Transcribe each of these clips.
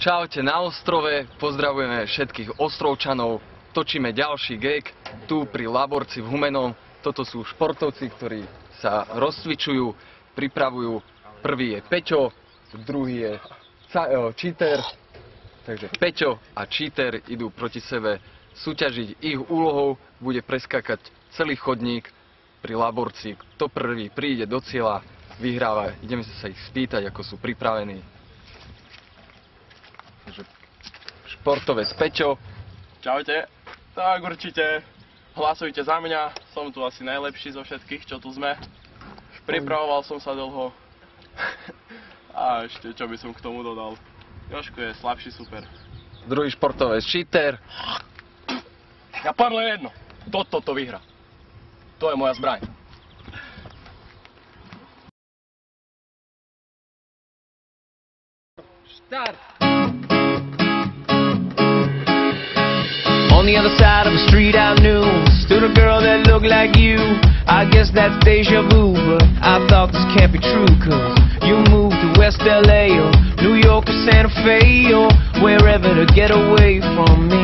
Čaute na ostrove, pozdravujeme všetkých ostrovčanov. Točíme ďalší gag tu pri Laborci v Humenom. Toto sú športovci, ktorí sa rozcvičujú, pripravujú. Prvý je Peťo, druhý je cheater. Takže Peťo a cheater idú proti sebe súťažiť. Ich úlohou bude preskakať celý chodník pri Laborci. Kto prvý príde do cieľa, vyhráva. Ideme sa ich spýtať, ako sú pripravení. Takže športovec Peťo, Čaute. Tak určite hlasujte za mňa. Som tu asi najlepší zo všetkých, čo tu sme. Pripravoval som sa dlho. A ešte čo by som k tomu dodal. Joško je slabší super. druhý športovec cheater, Ja poviem len jedno. Toto to vyhra. To je moja zbraň. On the other side of the street I knew Stood a girl that looked like you. I guess that's deja vu But I thought this can't be true Cause you moved to West LA Or New York or Santa Fe Or wherever to get away from me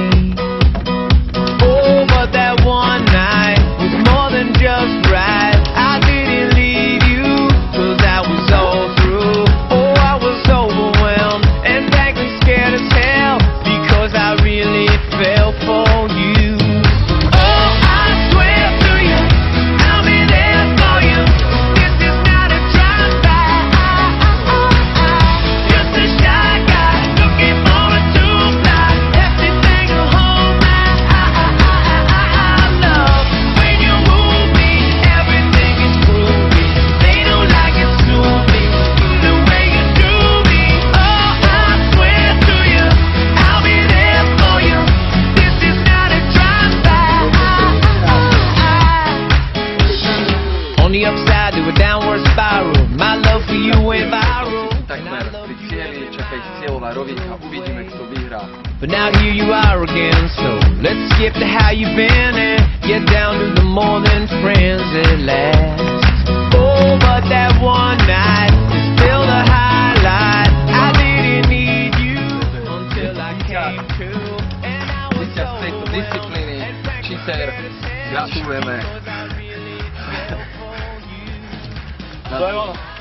On the upside to a downward spiral My love for you went viral takmer pri cieli, čaká ich cieľová uvidíme, kto vyhrá. But now here you are again, so let's skip to how you've been and get down to the more than friends at last. Oh, but that one night is still the highlight. I didn't need you until I came to, and I was so disciplíny, cheater, gratulujeme. 来吧。